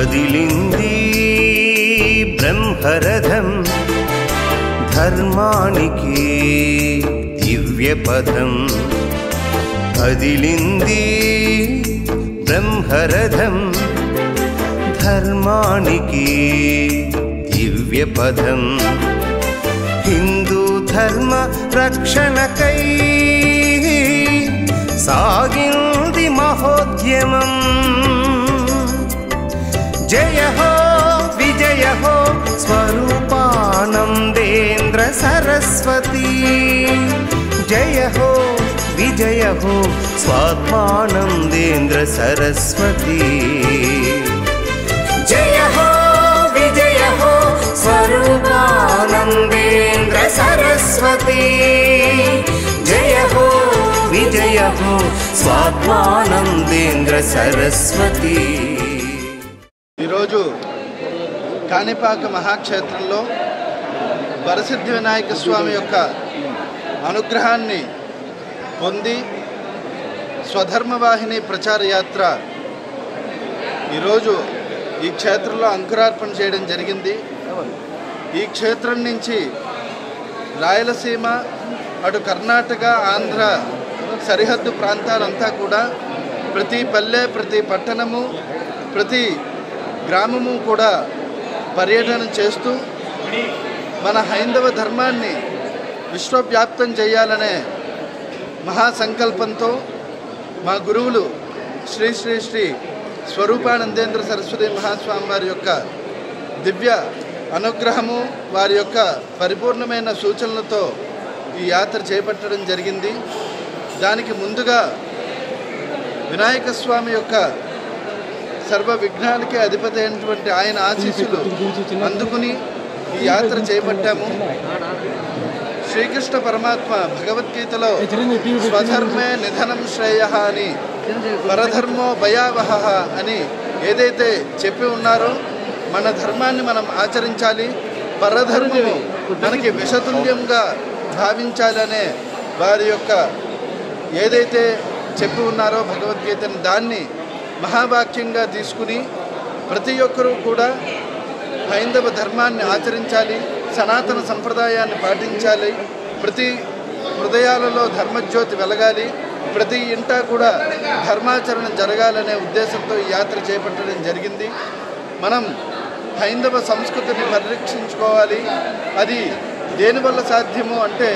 కదిలింది బ్రహ్మరథం ధర్మానికి దివ్యపదం. కదిలింది బ్రహ్మరథం ధర్మానికి దివ్యపదం. హిందూ ధర్మ రక్షణకై సాగింది మహోద్యమం. जयो विजयः स्वरूपानन्देन्द्रसरस्वती जयो विजयः स्वात्मानन्देन्द्रसरस्वती जयो विजयः स्वरूपानन्देन्द्रसरस्वती जय हो स्वात्मानन्देन्द्र सरस्वती। ఈరోజు కాణిపాక మహాక్షేత్రంలో వరసిద్ధి వినాయక స్వామి యొక్క అనుగ్రహాన్ని పొంది స్వధర్మవాహిని ప్రచార యాత్ర ఈరోజు ఈ క్షేత్రంలో అంకురార్పణ చేయడం జరిగింది. ఈ క్షేత్రం నుంచి రాయలసీమ అటు కర్ణాటక ఆంధ్ర సరిహద్దు ప్రాంతాలంతా కూడా ప్రతి పల్లె ప్రతి పట్టణము ప్రతి గ్రామము కూడా పర్యటన చేస్తూ మన హైందవ ధర్మాన్ని విశ్వవ్యాప్తం చేయాలనే మహాసంకల్పంతో మా గురువులు శ్రీ శ్రీ శ్రీ స్వరూపానందేంద్ర సరస్వతి మహాస్వామి వారి యొక్క దివ్య అనుగ్రహము వారి యొక్క పరిపూర్ణమైన సూచనలతో ఈ యాత్ర చేపట్టడం జరిగింది. దానికి ముందుగా వినాయక స్వామి యొక్క సర్వ విఘ్నాలకి అధిపతి అయినటువంటి ఆయన ఆశీస్సులు అందుకుని ఈ యాత్ర చేపట్టాము. శ్రీకృష్ణ పరమాత్మ భగవద్గీతలో స్వధర్మే నిధనం శ్రేయ అని పరధర్మో భయావహ అని ఏదైతే చెప్పి ఉన్నారో మన ధర్మాన్ని మనం ఆచరించాలి పరధర్మము మనకి విషతుల్యంగా భావించాలనే వారి యొక్క ఏదైతే చెప్పి ఉన్నారో భగవద్గీతని దాన్ని మహావాక్యంగా తీసుకుని ప్రతి ఒక్కరూ కూడా హైందవ ధర్మాన్ని ఆచరించాలి సనాతన సంప్రదాయాన్ని పాటించాలి ప్రతి హృదయాలలో ధర్మజ్యోతి వెలగాలి ప్రతి ఇంటా కూడా ధర్మాచరణ జరగాలనే ఉద్దేశంతో ఈ యాత్ర చేపట్టడం జరిగింది. మనం హైందవ సంస్కృతిని పరిరక్షించుకోవాలి. అది దేనివల్ల సాధ్యము అంటే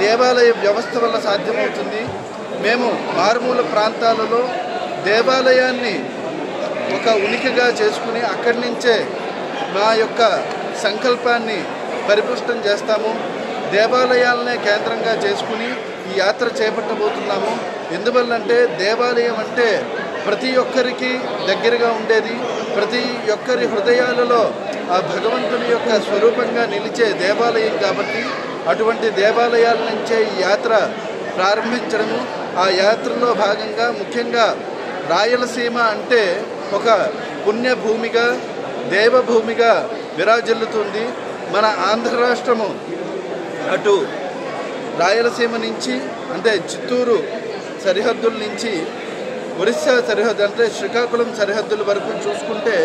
దేవాలయ వ్యవస్థ వల్ల సాధ్యమవుతుంది. మేము మారుమూల ప్రాంతాలలో దేవాలయాన్ని ఒక ఉనికిగా చేసుకుని అక్కడి నుంచే మా యొక్క సంకల్పాన్ని పరిపుష్టం చేస్తాము. దేవాలయాలనే కేంద్రంగా చేసుకుని ఈ యాత్ర చేపట్టబోతున్నాము. ఎందువల్లంటే దేవాలయం అంటే ప్రతి ఒక్కరికి దగ్గరగా ఉండేది. ప్రతి ఒక్కరి హృదయాలలో ఆ భగవంతుని యొక్క స్వరూపంగా నిలిచే దేవాలయం కాబట్టి అటువంటి దేవాలయాల నుంచే ఈ యాత్ర ప్రారంభించడము. ఆ యాత్రలో భాగంగా ముఖ్యంగా రాయలసీమ అంటే ఒక పుణ్యభూమిగా దేవభూమిగా విరాజిల్లుతుంది మన ఆంధ్ర రాష్ట్రము. అటు రాయలసీమ నుంచి అంటే చిత్తూరు సరిహద్దుల నుంచి ఒరిస్సా సరిహద్దు అంటే శ్రీకాకుళం సరిహద్దుల వరకు చూసుకుంటే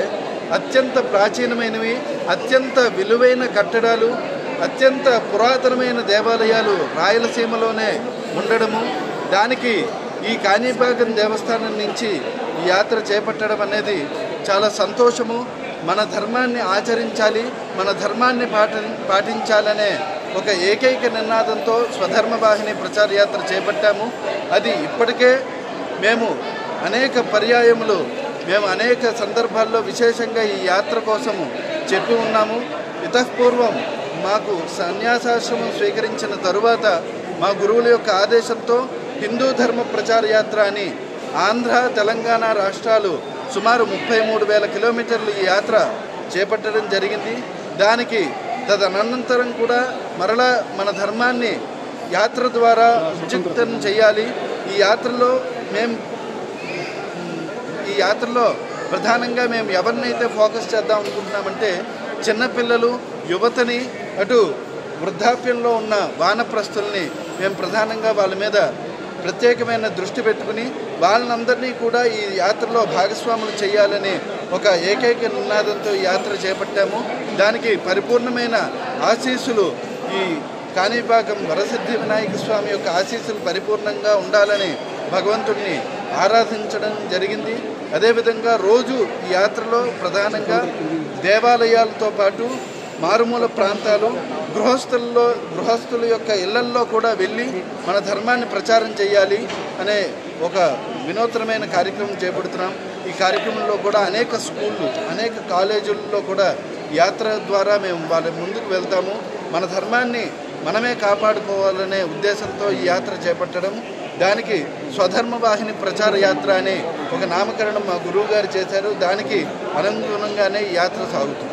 అత్యంత ప్రాచీనమైనవి అత్యంత విలువైన కట్టడాలు అత్యంత పురాతనమైన దేవాలయాలు రాయలసీమలోనే ఉండడము. దానికి ఈ కాణిపాకం దేవస్థానం నుంచి ఈ యాత్ర చేపట్టడం అనేది చాలా సంతోషము. మన ధర్మాన్ని ఆచరించాలి మన ధర్మాన్ని పాట పాటించాలనే ఒక ఏకైక నినాదంతో స్వధర్మ వాహిని ప్రచార యాత్ర చేపట్టాము. అది ఇప్పటికే మేము అనేక పర్యాయములు మేము అనేక సందర్భాల్లో విశేషంగా ఈ యాత్ర కోసము చెప్పి ఉన్నాము. ఇతపూర్వం మాకు సన్యాసాశ్రమం స్వీకరించిన తరువాత మా గురువుల యొక్క ఆదేశంతో హిందూ ధర్మ ప్రచార యాత్ర అని ఆంధ్ర తెలంగాణ రాష్ట్రాలు సుమారు ముప్పై మూడు వేల కిలోమీటర్లు ఈ యాత్ర చేపట్టడం జరిగింది. దానికి తదనంతరం కూడా మరలా మన ధర్మాన్ని యాత్ర ద్వారా ఉచితం చేయాలి. ఈ యాత్రలో మేము ఈ యాత్రలో ప్రధానంగా మేము ఎవరినైతే ఫోకస్ చేద్దాం అనుకుంటున్నామంటే చిన్నపిల్లలు యువతని అటు వృద్ధాప్యంలో ఉన్న వానప్రస్తుల్ని మేము ప్రధానంగా వాళ్ళ మీద ప్రత్యేకమైన దృష్టి పెట్టుకుని వాళ్ళందరినీ కూడా ఈ యాత్రలో భాగస్వాములు చేయాలని ఒక ఏకైక నినాదంతో యాత్ర చేపట్టాము. దానికి పరిపూర్ణమైన ఆశీస్సులు ఈ కాణిపాకం వరసిద్ధి వినాయక స్వామి యొక్క ఆశీస్సులు పరిపూర్ణంగా ఉండాలని భగవంతుడిని ఆరాధించడం జరిగింది. అదేవిధంగా రోజు ఈ యాత్రలో ప్రధానంగా దేవాలయాలతో పాటు మారుమూల ప్రాంతాలు గృహస్థుల్లో గృహస్థుల యొక్క ఇళ్ళల్లో కూడా వెళ్ళి మన ధర్మాన్ని ప్రచారం చేయాలి అనే ఒక వినూత్నమైన కార్యక్రమం చేపడుతున్నాం. ఈ కార్యక్రమంలో కూడా అనేక స్కూళ్ళు అనేక కాలేజీల్లో కూడా యాత్ర ద్వారా మేము వాళ్ళ ముందుకు వెళ్తాము. మన ధర్మాన్ని మనమే కాపాడుకోవాలనే ఉద్దేశంతో ఈ యాత్ర చేపట్టడం దానికి స్వధర్మ వాహిని ప్రచార యాత్ర అనే ఒక నామకరణం మా గురువు గారు చేశారు. దానికి అనుగుణంగానే ఈ యాత్ర సాగుతుంది.